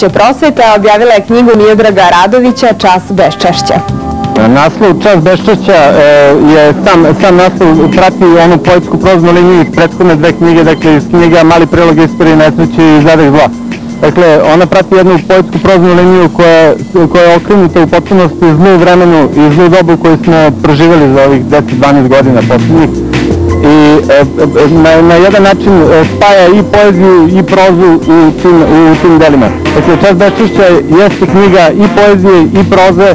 područje prosvete, a objavila je knjigu Mijodraga Radovića Čas beščešća. Naslov Čas beščešća e, je sam, naslov prati onu poetsku proznu liniju iz prethodne dve knjige, dakle iz knjiga Mali prilog istorije nesreće i Zadeh zla. Dakle, ona prati jednu poetsku proznu liniju koja, koja je okrenuta u potpunosti zlu vremenu i zlu dobu koju smo proživjeli za ovih 10-12 godina posljednjih i e, e, na, na jedan način e, spaja i poeziju i prozu u tim, u tim delima. Dakle, Čas beščešća jeste knjiga i poezije i proze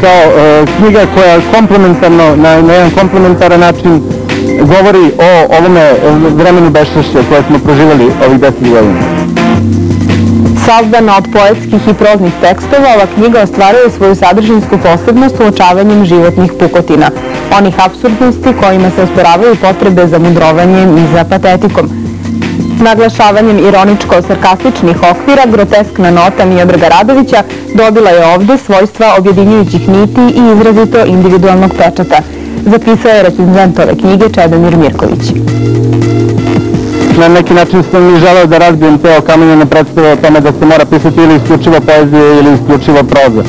kao knjiga koja komplementarno, na, na jedan komplementaran način govori o ovome vremenu beščešća koje smo proživjeli ovih 10 godina. Sazdana od poetskih i proznih tekstova, ova knjiga ostvaruje svoju sadržinsku posebnost uočavanjem životnih pukotina, onih absurdnosti kojima se osporavaju potrebe za mudrovanjem i za patetikom. Naglašavanjem ironičko-sarkastičnih okvira, groteskna nota Mijodraga Radovića dobila je ovde svojstva objedinjujućih niti i izrazito individualnog pečata. Zapisao je recenzent ove knjige Čedomir Mirković na neki način sam mi želeo da razbijem te okamenjene predstave o tome da se mora pisati ili isključivo poezije ili isključivo proza.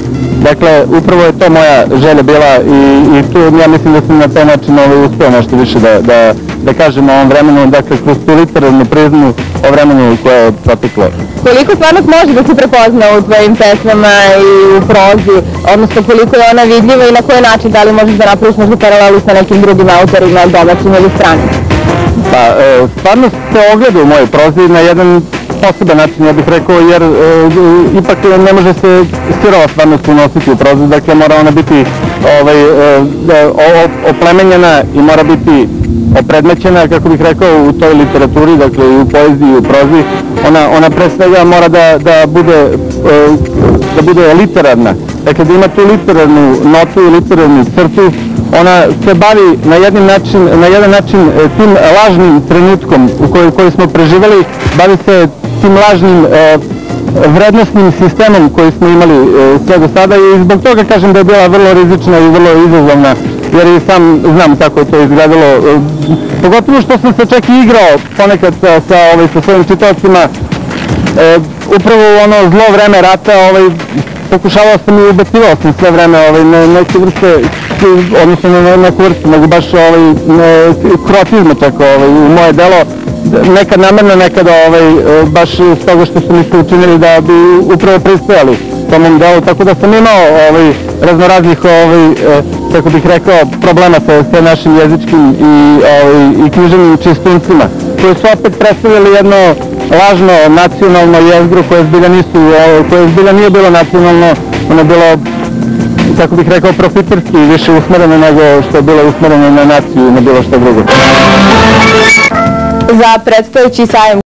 Dakle, upravo je to moja želja bila i, i tu ja mislim da sam na taj način ovaj, uspeo nešto više da, da, da kažem o ovom vremenu, dakle, kroz tu literarnu prizmu o vremenu koje je proteklo. Koliko stvarnost može da se prepozna u tvojim pesmama i u prozi, odnosno koliko je ona vidljiva i na koji način, da li možeš da napraviš možda paralelu sa nekim drugim autorima, domaćim ili stranim? Pa, e, stvarno se ogleda u mojoj prozi na jedan poseban način, ja bih rekao, jer e, ipak ne može se sirova stvarnost unositi u prozu, dakle mora ona biti ovaj, e, oplemenjena i mora biti opredmećena, kako bih rekao, u toj literaturi, dakle i u poeziji i u prozi. Ona, ona pre svega mora da, da, bude, e, da bude literarna, dakle da ima tu literarnu notu i literarnu crtu ona se bavi na jedan način, na jedan način e, tim lažnim trenutkom u kojoj, koji smo preživali, bavi se tim lažnim e, vrednostnim sistemom koji smo imali e, sve do sada i zbog toga kažem da je bila vrlo rizična i vrlo izazovna jer i sam znam kako je to izgledalo. E, pogotovo što sam se čak i igrao ponekad sa, ovaj, sa svojim čitavcima e, upravo u ono zlo vreme rata ovaj, pokušavao sam i ubacivao sam sve vreme ovaj, ne, neke vrste odnosno na neku vrstu, nego baš ovaj, čak ovaj, u moje delo, nekad namerno, nekad ovaj, baš s toga što su mi se učinili da bi upravo pristojali tom delu, tako da sam imao ovaj, raznoraznih, ovaj, kako bih rekao, problema sa, sa našim jezičkim i, ovaj, i knjiženim čistuncima, koji su opet predstavljali jedno lažno nacionalno jezgro koje zbilja nisu, koje zbilja nije bilo nacionalno, ono bilo kako bih rekao, profiterski više usmereno nego što je bilo usmereno na naciju i na bilo što drugo. Za predstojeći sajem